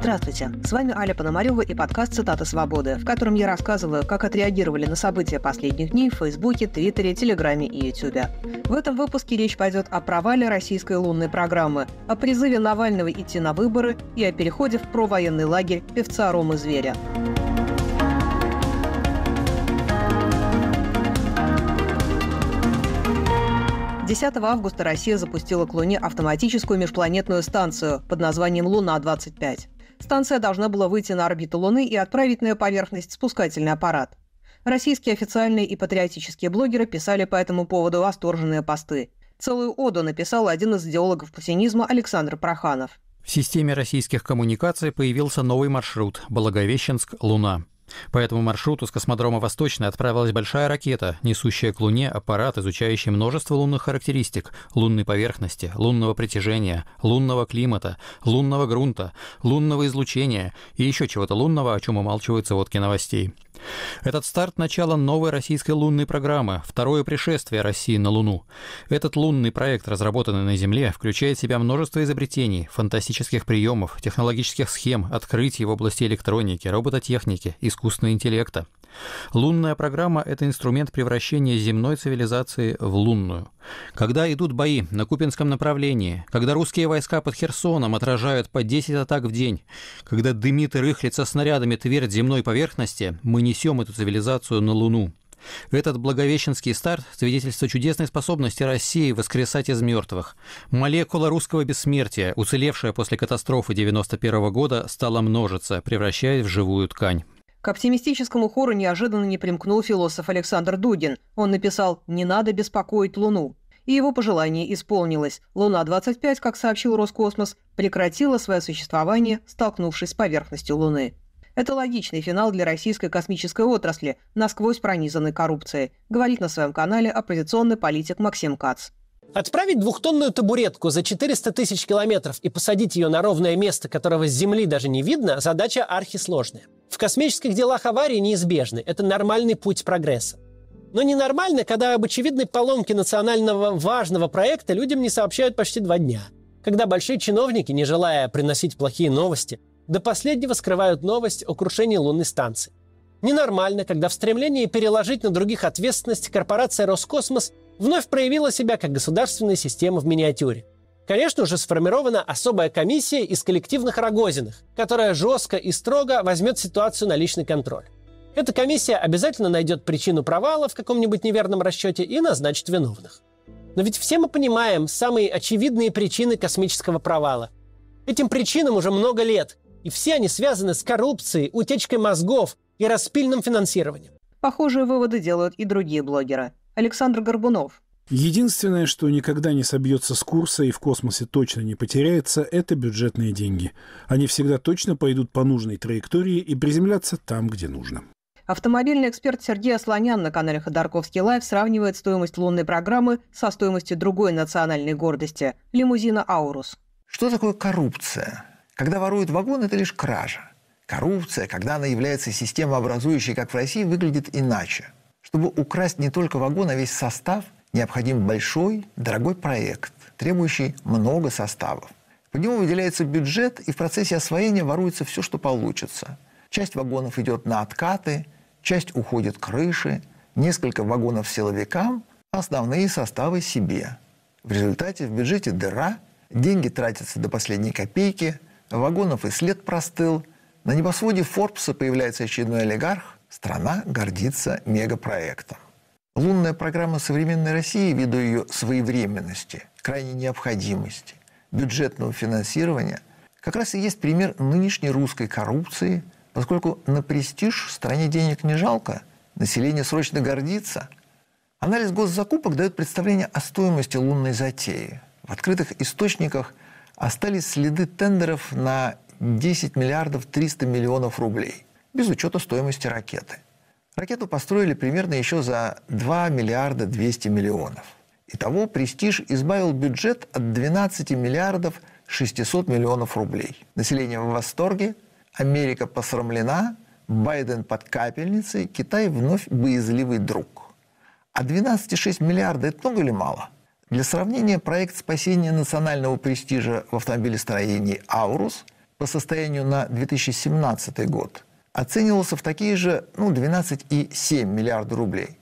Здравствуйте, с вами Аля Пономарева и подкаст «Цитата свободы», в котором я рассказываю, как отреагировали на события последних дней в Фейсбуке, Твиттере, Телеграме и Ютубе. В этом выпуске речь пойдет о провале российской лунной программы, о призыве Навального идти на выборы и о переходе в провоенный лагерь певца Ромы Зверя. 10 августа Россия запустила к Луне автоматическую межпланетную станцию под названием «Луна-25». Станция должна была выйти на орбиту Луны и отправить на ее поверхность спускательный аппарат. Российские официальные и патриотические блогеры писали по этому поводу восторженные посты. Целую оду написал один из идеологов путинизма Александр Проханов. В системе российских коммуникаций появился новый маршрут – Благовещенск-Луна. По этому маршруту с космодрома Восточный отправилась большая ракета, несущая к Луне аппарат, изучающий множество лунных характеристик – лунной поверхности, лунного притяжения, лунного климата, лунного грунта, лунного излучения и еще чего-то лунного, о чем умалчивают сводки новостей. Этот старт – начала новой российской лунной программы, второе пришествие России на Луну. Этот лунный проект, разработанный на Земле, включает в себя множество изобретений, фантастических приемов, технологических схем, открытий в области электроники, робототехники, искусственного интеллекта. Лунная программа – это инструмент превращения земной цивилизации в лунную. Когда идут бои на Купинском направлении, когда русские войска под Херсоном отражают по 10 атак в день, когда дымит и рыхлится снарядами твердь земной поверхности, мы несем эту цивилизацию на Луну. Этот благовещенский старт – свидетельство чудесной способности России воскресать из мертвых. Молекула русского бессмертия, уцелевшая после катастрофы 91 года, стала множиться, превращаясь в живую ткань. К оптимистическому хору неожиданно не примкнул философ Александр Дугин. Он написал «Не надо беспокоить Луну». И его пожелание исполнилось. Луна-25, как сообщил Роскосмос, прекратила свое существование, столкнувшись с поверхностью Луны. Это логичный финал для российской космической отрасли, насквозь пронизанной коррупцией, говорит на своем канале оппозиционный политик Максим Кац. Отправить двухтонную табуретку за 400 тысяч километров и посадить ее на ровное место, которого с Земли даже не видно, задача архисложная. В космических делах аварии неизбежны. Это нормальный путь прогресса. Но ненормально, когда об очевидной поломке национального важного проекта людям не сообщают почти два дня. Когда большие чиновники, не желая приносить плохие новости, до последнего скрывают новость о крушении лунной станции. Ненормально, когда в стремлении переложить на других ответственность корпорация «Роскосмос» вновь проявила себя как государственная система в миниатюре – Конечно, уже сформирована особая комиссия из коллективных Рогозиных, которая жестко и строго возьмет ситуацию на личный контроль. Эта комиссия обязательно найдет причину провала в каком-нибудь неверном расчете и назначит виновных. Но ведь все мы понимаем самые очевидные причины космического провала. Этим причинам уже много лет, и все они связаны с коррупцией, утечкой мозгов и распильным финансированием. Похожие выводы делают и другие блогеры. Александр Горбунов, Единственное, что никогда не собьется с курса и в космосе точно не потеряется, это бюджетные деньги. Они всегда точно пойдут по нужной траектории и приземлятся там, где нужно. Автомобильный эксперт Сергей Асланян на канале Ходорковский Лайв сравнивает стоимость лунной программы со стоимостью другой национальной гордости – лимузина «Аурус». Что такое коррупция? Когда воруют вагон, это лишь кража. Коррупция, когда она является системообразующей, как в России, выглядит иначе. Чтобы украсть не только вагон, а весь состав – необходим большой, дорогой проект, требующий много составов. По нему выделяется бюджет, и в процессе освоения воруется все, что получится. Часть вагонов идет на откаты, часть уходит крыши, несколько вагонов силовикам, а основные составы себе. В результате в бюджете дыра, деньги тратятся до последней копейки, вагонов и след простыл, на небосводе Форбса появляется очередной олигарх, страна гордится мегапроектом. Лунная программа современной России, ввиду ее своевременности, крайней необходимости, бюджетного финансирования, как раз и есть пример нынешней русской коррупции, поскольку на престиж в стране денег не жалко, население срочно гордится. Анализ госзакупок дает представление о стоимости лунной затеи. В открытых источниках остались следы тендеров на 10 миллиардов 300 миллионов рублей, без учета стоимости ракеты. Ракету построили примерно еще за 2 миллиарда 200 миллионов. Итого «Престиж» избавил бюджет от 12 миллиардов 600 миллионов рублей. Население в восторге, Америка посрамлена, Байден под капельницей, Китай вновь боязливый друг. А 12,6 миллиарда – это много или мало? Для сравнения, проект спасения национального престижа в автомобилестроении «Аурус» по состоянию на 2017 год оценивался в такие же ну, 12,7 миллиарда рублей.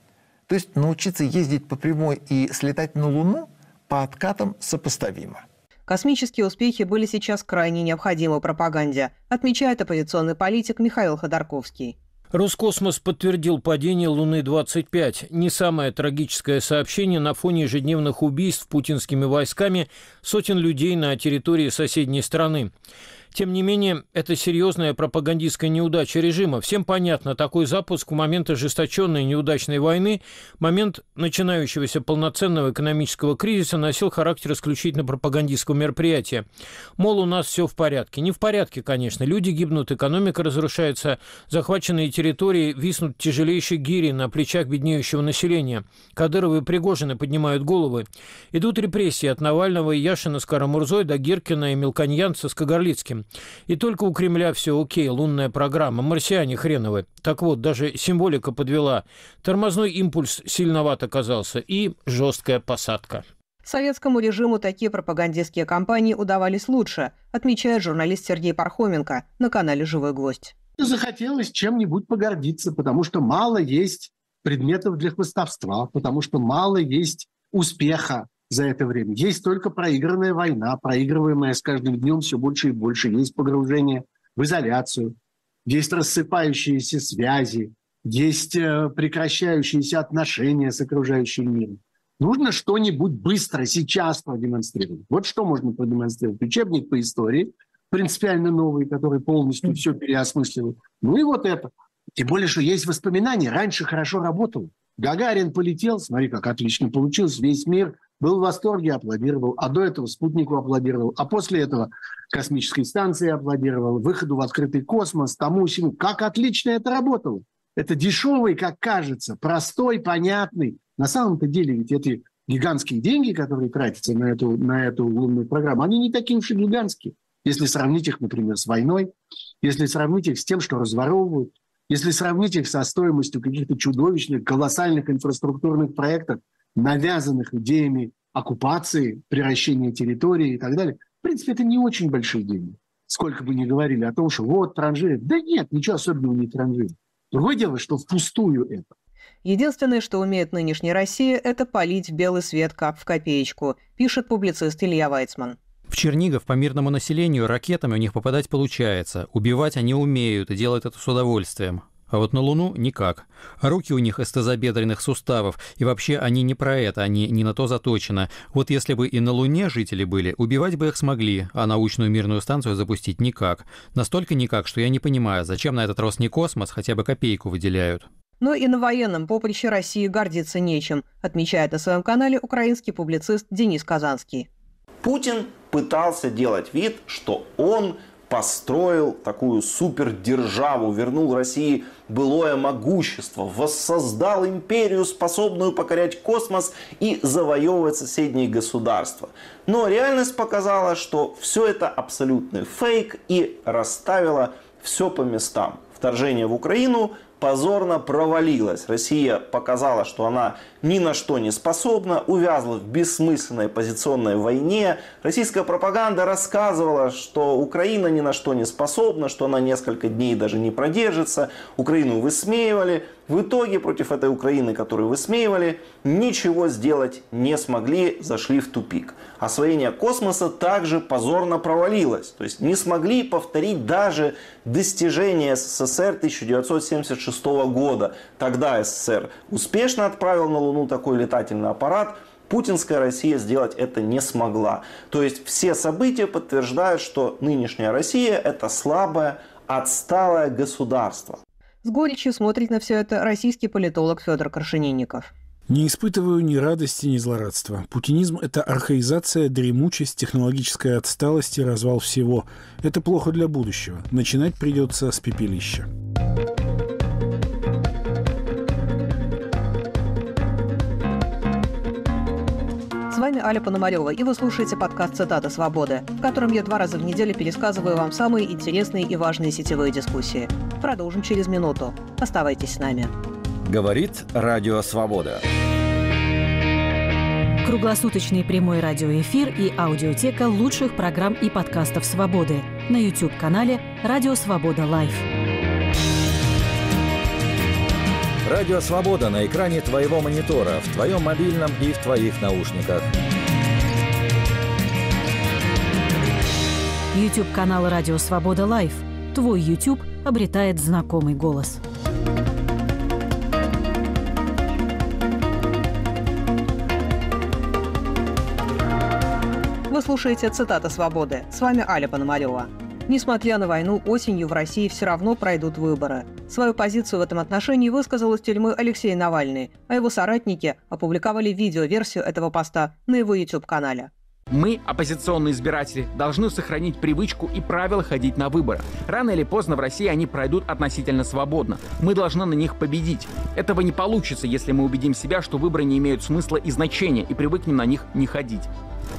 То есть научиться ездить по прямой и слетать на Луну по откатам сопоставимо. Космические успехи были сейчас крайне необходимы пропаганде, отмечает оппозиционный политик Михаил Ходорковский. Роскосмос подтвердил падение Луны-25. Не самое трагическое сообщение на фоне ежедневных убийств путинскими войсками сотен людей на территории соседней страны. Тем не менее, это серьезная пропагандистская неудача режима. Всем понятно, такой запуск в момент ожесточенной неудачной войны, момент начинающегося полноценного экономического кризиса носил характер исключительно пропагандистского мероприятия. Мол, у нас все в порядке. Не в порядке, конечно. Люди гибнут, экономика разрушается, захваченные территории виснут тяжелейшие гири на плечах беднеющего населения. Кадыровы и Пригожины поднимают головы. Идут репрессии от Навального и Яшина с Карамурзой до Гиркина и Мелконьянца с Кагарлицким. И только у Кремля все окей, лунная программа, марсиане хреновы. Так вот, даже символика подвела. Тормозной импульс сильноват оказался и жесткая посадка. Советскому режиму такие пропагандистские кампании удавались лучше, отмечает журналист Сергей Пархоменко на канале «Живой гвоздь». Захотелось чем-нибудь погордиться, потому что мало есть предметов для хвостовства, потому что мало есть успеха за это время. Есть только проигранная война, проигрываемая с каждым днем все больше и больше. Есть погружение в изоляцию, есть рассыпающиеся связи, есть э, прекращающиеся отношения с окружающим миром. Нужно что-нибудь быстро сейчас продемонстрировать. Вот что можно продемонстрировать. Учебник по истории, принципиально новый, который полностью все переосмысливает. Ну и вот это. Тем более, что есть воспоминания. Раньше хорошо работал. Гагарин полетел, смотри, как отлично получилось. Весь мир был в восторге, аплодировал, а до этого спутнику аплодировал, а после этого космической станции аплодировал, выходу в открытый космос, тому всему. Как отлично это работало. Это дешевый, как кажется, простой, понятный. На самом-то деле ведь эти гигантские деньги, которые тратятся на эту, на эту лунную программу, они не такие уж и гигантские. Если сравнить их, например, с войной, если сравнить их с тем, что разворовывают, если сравнить их со стоимостью каких-то чудовищных, колоссальных инфраструктурных проектов, навязанных идеями оккупации, превращения территории и так далее. В принципе, это не очень большие деньги. Сколько бы ни говорили о том, что вот транжирит. Да нет, ничего особенного не транжирит. Другое дело, что впустую это. Единственное, что умеет нынешняя Россия, это полить белый свет как в копеечку, пишет публицист Илья Вайцман. В Чернигов по мирному населению ракетами у них попадать получается. Убивать они умеют и делают это с удовольствием. А вот на Луну никак. Руки у них из тазобедренных суставов, и вообще они не про это, они не на то заточены. Вот если бы и на Луне жители были, убивать бы их смогли, а научную мирную станцию запустить никак. Настолько никак, что я не понимаю, зачем на этот не космос хотя бы копейку выделяют. Но и на военном поприще России гордиться нечем, отмечает на своем канале украинский публицист Денис Казанский. Путин пытался делать вид, что он построил такую супердержаву, вернул России былое могущество, воссоздал империю, способную покорять космос и завоевывать соседние государства. Но реальность показала, что все это абсолютный фейк и расставила все по местам. Вторжение в Украину позорно провалилась. Россия показала, что она ни на что не способна, увязла в бессмысленной позиционной войне. Российская пропаганда рассказывала, что Украина ни на что не способна, что она несколько дней даже не продержится. Украину высмеивали. В итоге против этой Украины, которую высмеивали, ничего сделать не смогли, зашли в тупик. Освоение космоса также позорно провалилось. То есть не смогли повторить даже достижения СССР 1976 года. Тогда СССР успешно отправил на Луну такой летательный аппарат, Путинская Россия сделать это не смогла. То есть все события подтверждают, что нынешняя Россия это слабое, отсталое государство. С горечью смотрит на все это российский политолог Федор Крашенинников. Не испытываю ни радости, ни злорадства. Путинизм – это архаизация, дремучесть, технологическая отсталость и развал всего. Это плохо для будущего. Начинать придется с пепелища. Вами Аля Пономарева, и вы слушаете подкаст «Цитата свободы», в котором я два раза в неделю пересказываю вам самые интересные и важные сетевые дискуссии. Продолжим через минуту. Оставайтесь с нами. Говорит Радио Свобода. Круглосуточный прямой радиоэфир и аудиотека лучших программ и подкастов «Свободы» на YouTube-канале «Радио Свобода Live». Радио «Свобода» на экране твоего монитора, в твоем мобильном и в твоих наушниках. YouTube-канал «Радио Свобода Live». Твой YouTube обретает знакомый голос. Вы слушаете «Цитата свободы». С вами Аля Пономарева. Несмотря на войну, осенью в России все равно пройдут выборы. Свою позицию в этом отношении высказал из тюрьмы Алексей Навальный, а его соратники опубликовали видеоверсию этого поста на его YouTube-канале. Мы, оппозиционные избиратели, должны сохранить привычку и правила ходить на выборы. Рано или поздно в России они пройдут относительно свободно. Мы должны на них победить. Этого не получится, если мы убедим себя, что выборы не имеют смысла и значения, и привыкнем на них не ходить.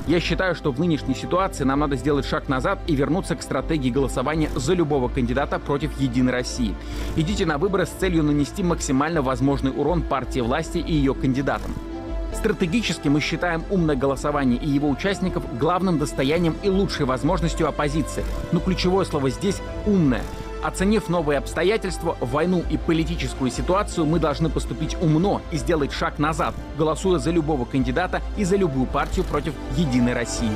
Я считаю, что в нынешней ситуации нам надо сделать шаг назад и вернуться к стратегии голосования за любого кандидата против Единой России. Идите на выборы с целью нанести максимально возможный урон партии власти и ее кандидатам. Стратегически мы считаем умное голосование и его участников главным достоянием и лучшей возможностью оппозиции. Но ключевое слово здесь «умное». Оценив новые обстоятельства, войну и политическую ситуацию, мы должны поступить умно и сделать шаг назад, голосуя за любого кандидата и за любую партию против «Единой России».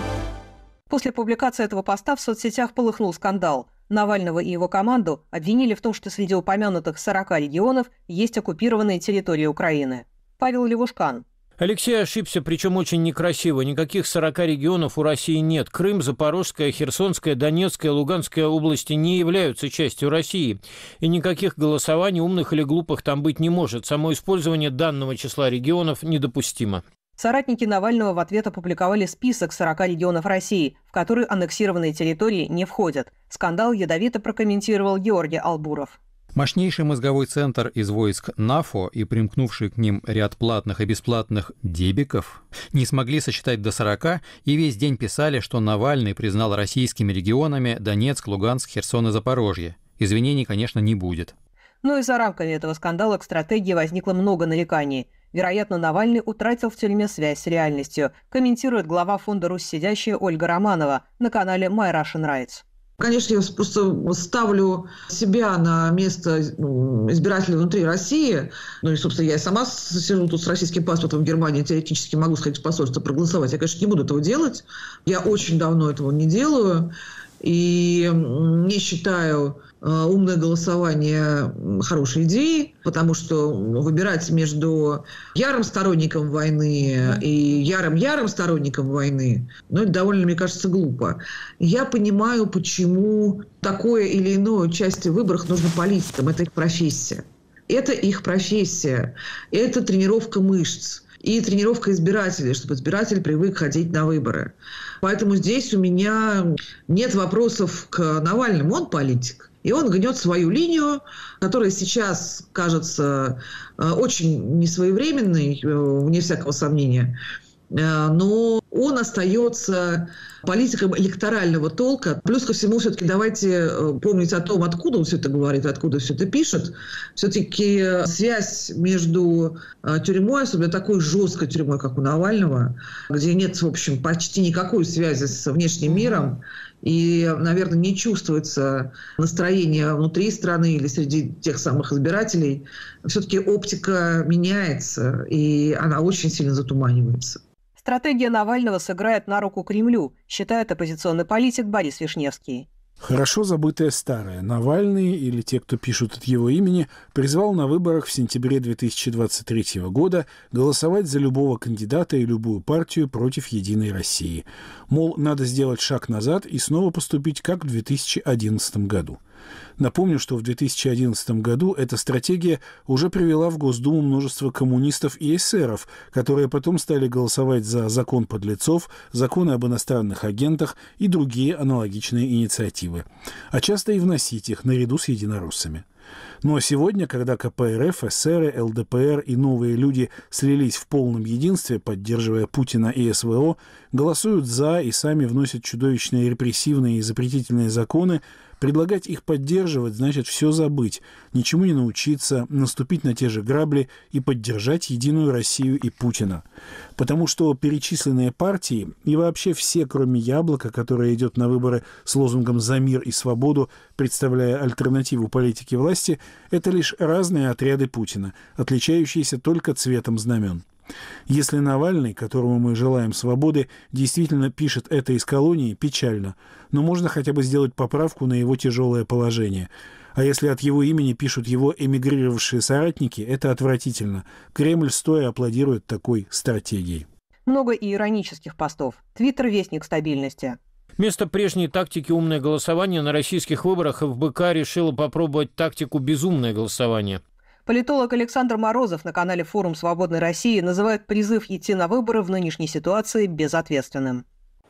После публикации этого поста в соцсетях полыхнул скандал. Навального и его команду обвинили в том, что среди упомянутых 40 регионов есть оккупированные территории Украины. Павел Левушкан, Алексей ошибся, причем очень некрасиво. Никаких 40 регионов у России нет. Крым, Запорожская, Херсонская, Донецкая, Луганская области не являются частью России. И никаких голосований, умных или глупых, там быть не может. Само использование данного числа регионов недопустимо. Соратники Навального в ответ опубликовали список 40 регионов России, в которые аннексированные территории не входят. Скандал ядовито прокомментировал Георгий Албуров. Мощнейший мозговой центр из войск НАФО и примкнувший к ним ряд платных и бесплатных дебиков не смогли сосчитать до 40 и весь день писали, что Навальный признал российскими регионами Донецк, Луганск, Херсон и Запорожье. Извинений, конечно, не будет. Но и за рамками этого скандала к стратегии возникло много нареканий. Вероятно, Навальный утратил в тюрьме связь с реальностью, комментирует глава фонда «Русь сидящая» Ольга Романова на канале My Russian Rights. Конечно, я просто ставлю себя на место ну, избирателя внутри России. Ну и, собственно, я и сама сижу тут с российским паспортом в Германии, теоретически могу сходить в посольство проголосовать. Я, конечно, не буду этого делать. Я очень давно этого не делаю. И не считаю Э, умное голосование хорошей идеей, потому что выбирать между ярым сторонником войны и ярым-ярым сторонником войны, ну, это довольно, мне кажется, глупо. Я понимаю, почему такое или иное участие в выборах нужно политикам. Это их профессия. Это их профессия. Это тренировка мышц и тренировка избирателей, чтобы избиратель привык ходить на выборы. Поэтому здесь у меня нет вопросов к Навальному. Он политик. И он гнет свою линию, которая сейчас кажется э, очень несвоевременной, э, вне всякого сомнения. Э, но он остается политиком электорального толка. Плюс ко всему, все-таки давайте помнить о том, откуда он все это говорит, откуда все это пишет. Все-таки связь между тюрьмой, особенно такой жесткой тюрьмой, как у Навального, где нет, в общем, почти никакой связи с внешним миром, и, наверное, не чувствуется настроение внутри страны или среди тех самых избирателей. Все-таки оптика меняется, и она очень сильно затуманивается. Стратегия Навального сыграет на руку Кремлю, считает оппозиционный политик Борис Вишневский. Хорошо забытое старое. Навальный, или те, кто пишут от его имени, призвал на выборах в сентябре 2023 года голосовать за любого кандидата и любую партию против «Единой России». Мол, надо сделать шаг назад и снова поступить, как в 2011 году. Напомню, что в 2011 году эта стратегия уже привела в Госдуму множество коммунистов и эсеров, которые потом стали голосовать за закон подлецов, законы об иностранных агентах и другие аналогичные инициативы, а часто и вносить их наряду с единороссами. Ну а сегодня, когда КПРФ, эсеры, ЛДПР и новые люди слились в полном единстве, поддерживая Путина и СВО, голосуют за и сами вносят чудовищные репрессивные и запретительные законы, Предлагать их поддерживать значит все забыть, ничему не научиться, наступить на те же грабли и поддержать Единую Россию и Путина. Потому что перечисленные партии и вообще все, кроме Яблока, которое идет на выборы с лозунгом «За мир и свободу», представляя альтернативу политике власти, это лишь разные отряды Путина, отличающиеся только цветом знамен. Если Навальный, которому мы желаем свободы, действительно пишет это из колонии, печально, но можно хотя бы сделать поправку на его тяжелое положение. А если от его имени пишут его эмигрировавшие соратники, это отвратительно. Кремль стоя аплодирует такой стратегии. Много и иронических постов. Твиттер – вестник стабильности. Вместо прежней тактики «умное голосование» на российских выборах ФБК решила попробовать тактику «безумное голосование». Политолог Александр Морозов на канале «Форум Свободной России» называет призыв идти на выборы в нынешней ситуации безответственным.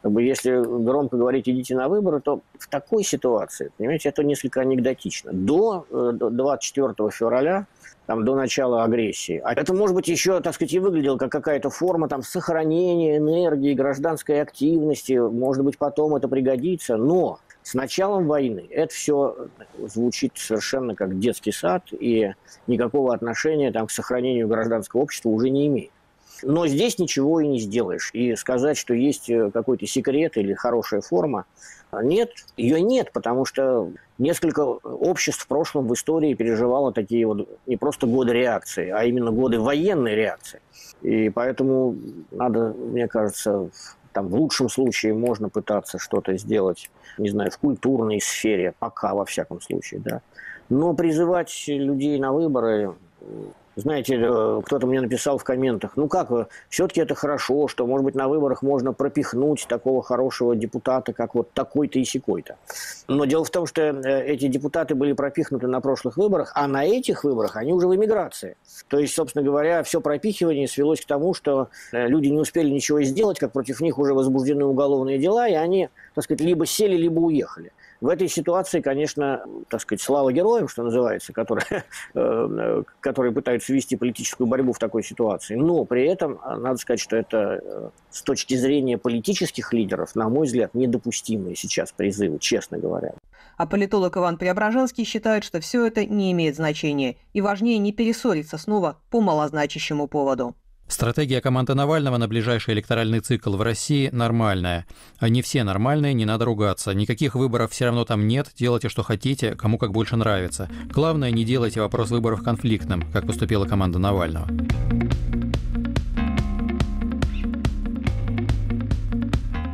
Если громко говорить «идите на выборы», то в такой ситуации, понимаете, это несколько анекдотично. До 24 э, февраля там, до начала агрессии. А это, может быть, еще, так сказать, и выглядело как какая-то форма там, сохранения энергии, гражданской активности. Может быть, потом это пригодится. Но с началом войны это все звучит совершенно как детский сад и никакого отношения там, к сохранению гражданского общества уже не имеет. Но здесь ничего и не сделаешь. И сказать, что есть э, какой-то секрет или хорошая форма, нет, ее нет, потому что несколько обществ в прошлом в истории переживало такие вот не просто годы реакции, а именно годы военной реакции. И поэтому надо, мне кажется, там в лучшем случае можно пытаться что-то сделать, не знаю, в культурной сфере, пока во всяком случае, да. Но призывать людей на выборы знаете, э, кто-то мне написал в комментах, ну как, все-таки это хорошо, что, может быть, на выборах можно пропихнуть такого хорошего депутата, как вот такой-то и секой-то. Но дело в том, что э, эти депутаты были пропихнуты на прошлых выборах, а на этих выборах они уже в эмиграции. То есть, собственно говоря, все пропихивание свелось к тому, что э, люди не успели ничего сделать, как против них уже возбуждены уголовные дела, и они, так сказать, либо сели, либо уехали. В этой ситуации, конечно, так сказать, слава героям, что называется, которые, э, которые пытаются вести политическую борьбу в такой ситуации. Но при этом э, надо сказать, что это э, с точки зрения политических лидеров, на мой взгляд, недопустимые сейчас призывы, честно говоря. А политолог Иван Преображенский считает, что все это не имеет значения, и важнее не перессориться снова по малозначащему поводу. Стратегия команды Навального на ближайший электоральный цикл в России нормальная. Они все нормальные, не надо ругаться. Никаких выборов все равно там нет, делайте, что хотите, кому как больше нравится. Главное, не делайте вопрос выборов конфликтным, как поступила команда Навального.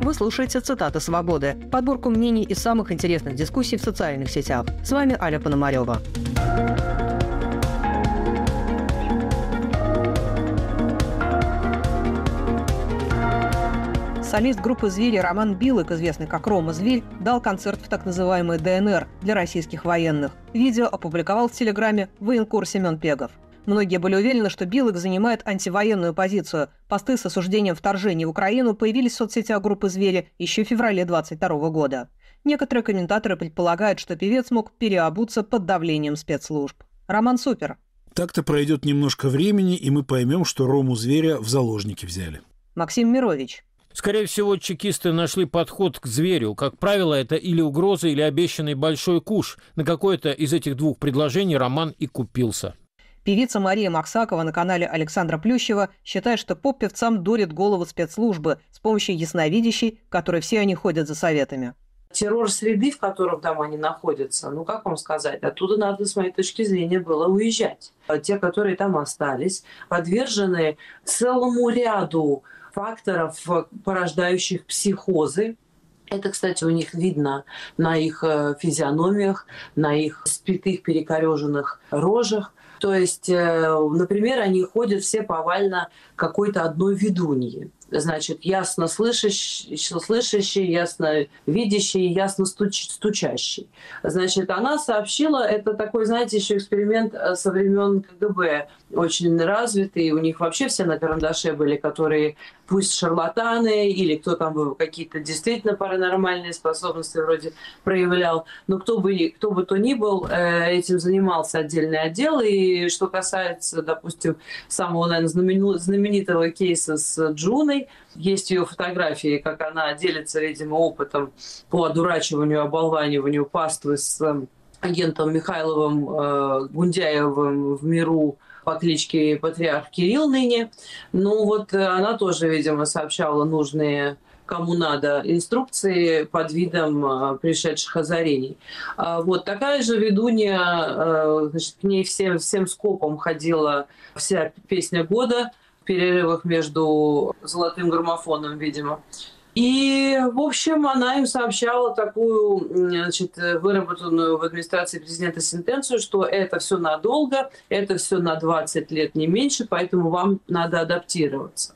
Вы слушаете «Цитаты свободы» – подборку мнений из самых интересных дискуссий в социальных сетях. С вами Аля Пономарева. Солист группы «Звери» Роман Билык, известный как Рома Зверь, дал концерт в так называемый ДНР для российских военных. Видео опубликовал в Телеграме военкор Семен Пегов. Многие были уверены, что Билык занимает антивоенную позицию. Посты с осуждением вторжения в Украину появились в соцсетях группы «Звери» еще в феврале 2022 года. Некоторые комментаторы предполагают, что певец мог переобуться под давлением спецслужб. Роман Супер. Так-то пройдет немножко времени, и мы поймем, что Рому Зверя в заложники взяли. Максим Мирович. Скорее всего, чекисты нашли подход к зверю. Как правило, это или угроза, или обещанный большой куш. На какое-то из этих двух предложений Роман и купился. Певица Мария Максакова на канале Александра Плющева считает, что поп-певцам дурит голову спецслужбы с помощью ясновидящей, которые все они ходят за советами. Террор среды, в котором там они находятся, ну как вам сказать, оттуда надо, с моей точки зрения, было уезжать. Те, которые там остались, подвержены целому ряду факторов, порождающих психозы. Это, кстати, у них видно на их э, физиономиях, на их спитых, перекореженных рожах. То есть, э, например, они ходят все повально какой-то одной ведуньи значит, ясно слышащий, ясно видящий, ясно стуч, стучащий. Значит, она сообщила, это такой, знаете, еще эксперимент э, со времен КГБ, очень развиты, и у них вообще все на карандаше были, которые пусть шарлатаны или кто там какие-то действительно паранормальные способности вроде проявлял, но кто бы, кто бы то ни был, э, этим занимался отдельный отдел. И что касается, допустим, самого, наверное, знаменитого кейса с Джуной, есть ее фотографии, как она делится, видимо, опытом по одурачиванию, оболваниванию паствы с эм, агентом Михайловым э, Гундяевым в миру по кличке Патриарх Кирилл ныне. Ну вот э, она тоже, видимо, сообщала нужные кому надо, инструкции под видом э, пришедших озарений. А вот такая же ведунья, э, значит, к ней всем, всем скопом ходила вся песня года в перерывах между золотым граммофоном, видимо, и, в общем, она им сообщала такую значит, выработанную в администрации президента сентенцию, что это все надолго, это все на 20 лет, не меньше, поэтому вам надо адаптироваться.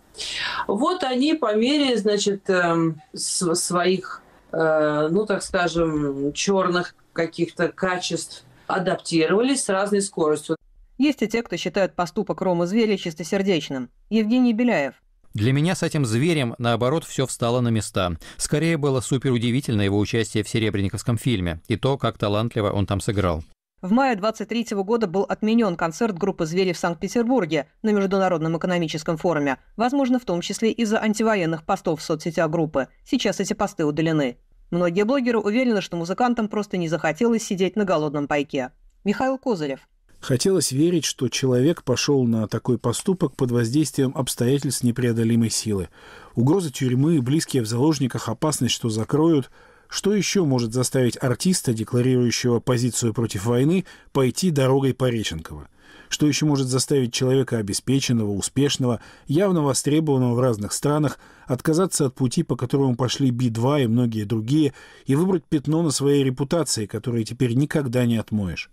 Вот они по мере, значит, эм, своих, э, ну, так скажем, черных каких-то качеств адаптировались с разной скоростью. Есть и те, кто считают поступок Ромы Зверя чистосердечным. Евгений Беляев. Для меня с этим зверем, наоборот, все встало на места. Скорее было супер удивительно его участие в Серебренниковском фильме и то, как талантливо он там сыграл. В мае 23 года был отменен концерт группы «Звери» в Санкт-Петербурге на Международном экономическом форуме, возможно, в том числе из-за антивоенных постов в соцсетях группы. Сейчас эти посты удалены. Многие блогеры уверены, что музыкантам просто не захотелось сидеть на голодном пайке. Михаил Козырев. Хотелось верить, что человек пошел на такой поступок под воздействием обстоятельств непреодолимой силы. Угроза тюрьмы, близкие в заложниках, опасность, что закроют. Что еще может заставить артиста, декларирующего позицию против войны, пойти дорогой Пореченкова? Что еще может заставить человека обеспеченного, успешного, явно востребованного в разных странах, отказаться от пути, по которому пошли Би-2 и многие другие, и выбрать пятно на своей репутации, которое теперь никогда не отмоешь?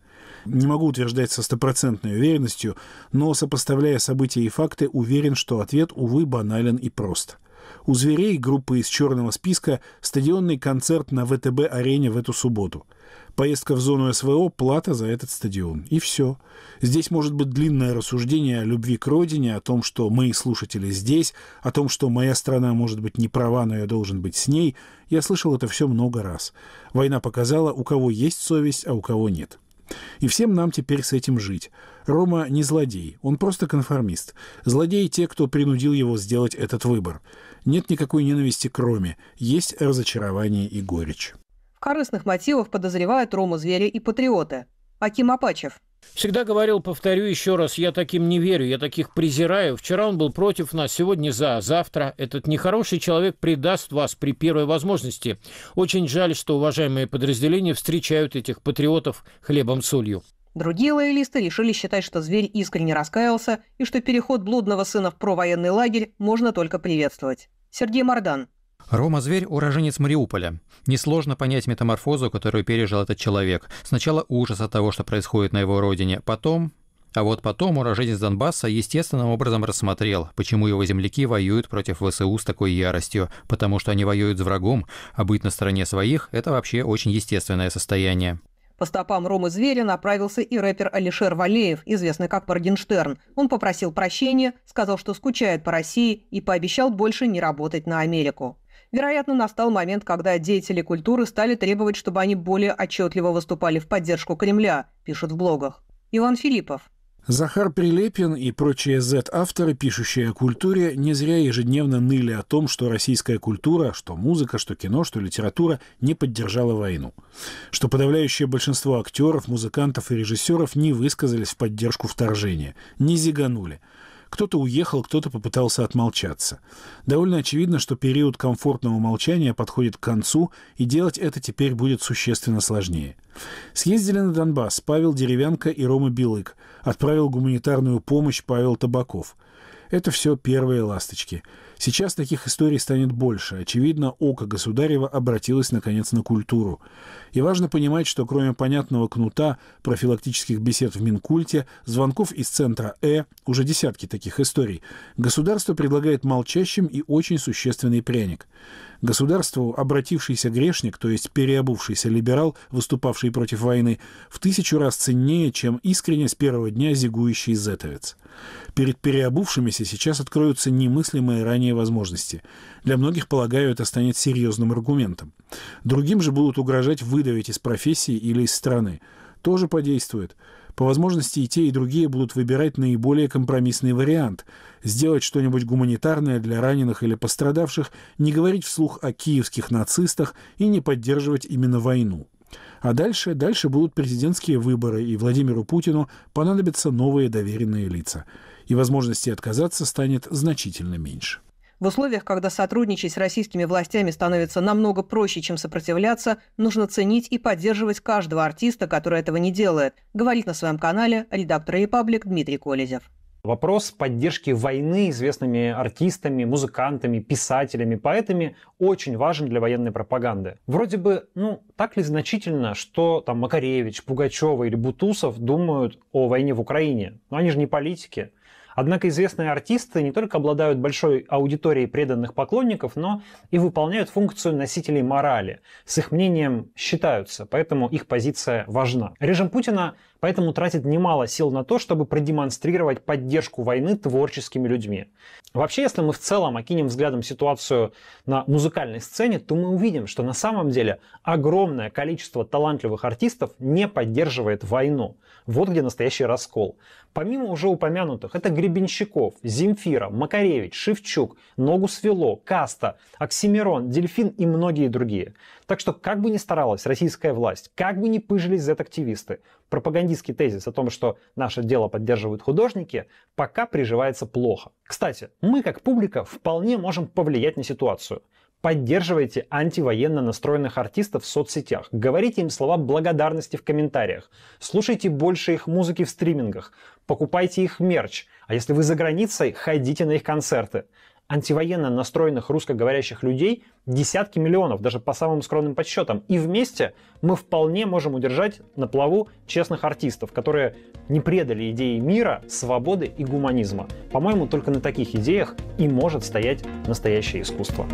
Не могу утверждать со стопроцентной уверенностью, но, сопоставляя события и факты, уверен, что ответ, увы, банален и прост. У «Зверей» группы из черного списка стадионный концерт на ВТБ-арене в эту субботу. Поездка в зону СВО – плата за этот стадион. И все. Здесь может быть длинное рассуждение о любви к родине, о том, что мои слушатели здесь, о том, что моя страна может быть не права, но я должен быть с ней. Я слышал это все много раз. Война показала, у кого есть совесть, а у кого нет. И всем нам теперь с этим жить. Рома не злодей, он просто конформист. Злодеи те, кто принудил его сделать этот выбор. Нет никакой ненависти к Роме, есть разочарование и горечь. В корыстных мотивах подозревают Рому Зверя и патриоты. Аким Апачев – Всегда говорил, повторю еще раз, я таким не верю, я таких презираю. Вчера он был против нас, сегодня за, завтра этот нехороший человек предаст вас при первой возможности. Очень жаль, что уважаемые подразделения встречают этих патриотов хлебом-солью. Другие лоялисты решили считать, что зверь искренне раскаялся и что переход блудного сына в провоенный лагерь можно только приветствовать. Сергей Мордан, Рома Зверь – уроженец Мариуполя. Несложно понять метаморфозу, которую пережил этот человек. Сначала ужас от того, что происходит на его родине, потом... А вот потом уроженец Донбасса естественным образом рассмотрел, почему его земляки воюют против ВСУ с такой яростью, потому что они воюют с врагом, а быть на стороне своих – это вообще очень естественное состояние. По стопам Ромы Зверя направился и рэпер Алишер Валеев, известный как Моргенштерн. Он попросил прощения, сказал, что скучает по России и пообещал больше не работать на Америку. Вероятно, настал момент, когда деятели культуры стали требовать, чтобы они более отчетливо выступали в поддержку Кремля, пишут в блогах. Иван Филиппов. Захар Прилепин и прочие Z-авторы, пишущие о культуре, не зря ежедневно ныли о том, что российская культура, что музыка, что кино, что литература не поддержала войну. Что подавляющее большинство актеров, музыкантов и режиссеров не высказались в поддержку вторжения, не зиганули – кто-то уехал, кто-то попытался отмолчаться. Довольно очевидно, что период комфортного молчания подходит к концу, и делать это теперь будет существенно сложнее. Съездили на Донбасс Павел Деревянко и Рома Билык. Отправил гуманитарную помощь Павел Табаков. Это все первые ласточки. Сейчас таких историй станет больше. Очевидно, око государева обратилось, наконец, на культуру. И важно понимать, что кроме понятного кнута, профилактических бесед в Минкульте, звонков из центра Э, уже десятки таких историй, государство предлагает молчащим и очень существенный пряник. Государству обратившийся грешник, то есть переобувшийся либерал, выступавший против войны, в тысячу раз ценнее, чем искренне с первого дня зигующий зетовец. Перед переобувшимися сейчас откроются немыслимые ранее возможности. Для многих, полагаю, это станет серьезным аргументом. Другим же будут угрожать выдавить из профессии или из страны. Тоже подействует. По возможности и те, и другие будут выбирать наиболее компромиссный вариант – сделать что-нибудь гуманитарное для раненых или пострадавших, не говорить вслух о киевских нацистах и не поддерживать именно войну. А дальше, дальше будут президентские выборы, и Владимиру Путину понадобятся новые доверенные лица. И возможности отказаться станет значительно меньше. В условиях, когда сотрудничать с российскими властями становится намного проще, чем сопротивляться, нужно ценить и поддерживать каждого артиста, который этого не делает, говорит на своем канале редактор «Репаблик» Дмитрий Колезев. Вопрос поддержки войны известными артистами, музыкантами, писателями, поэтами очень важен для военной пропаганды. Вроде бы, ну, так ли значительно, что там Макаревич, Пугачева или Бутусов думают о войне в Украине? Но они же не политики. Однако известные артисты не только обладают большой аудиторией преданных поклонников, но и выполняют функцию носителей морали. С их мнением считаются, поэтому их позиция важна. Режим Путина поэтому тратит немало сил на то, чтобы продемонстрировать поддержку войны творческими людьми. Вообще, если мы в целом окинем взглядом ситуацию на музыкальной сцене, то мы увидим, что на самом деле огромное количество талантливых артистов не поддерживает войну. Вот где настоящий раскол. Помимо уже упомянутых, это Гребенщиков, Земфира, Макаревич, Шевчук, Ногу свело, Каста, Оксимирон, Дельфин и многие другие. Так что как бы ни старалась российская власть, как бы ни пыжились Z-активисты, пропагандистский тезис о том, что наше дело поддерживают художники, пока приживается плохо. Кстати, мы как публика вполне можем повлиять на ситуацию. Поддерживайте антивоенно настроенных артистов в соцсетях. Говорите им слова благодарности в комментариях. Слушайте больше их музыки в стримингах. Покупайте их мерч. А если вы за границей, ходите на их концерты антивоенно настроенных русскоговорящих людей десятки миллионов, даже по самым скромным подсчетам. И вместе мы вполне можем удержать на плаву честных артистов, которые не предали идеи мира, свободы и гуманизма. По-моему, только на таких идеях и может стоять настоящее искусство.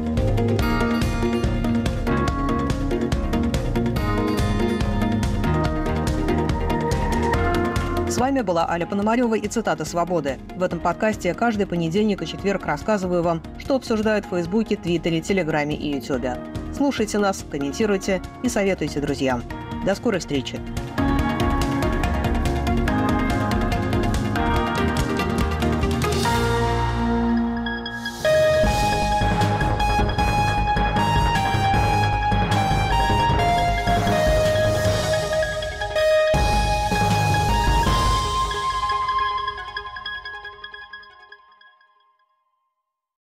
С вами была Аля Пономарева и цитата «Свободы». В этом подкасте каждый понедельник и четверг рассказываю вам, что обсуждают в Фейсбуке, Твиттере, Телеграме и Ютубе. Слушайте нас, комментируйте и советуйте друзьям. До скорой встречи!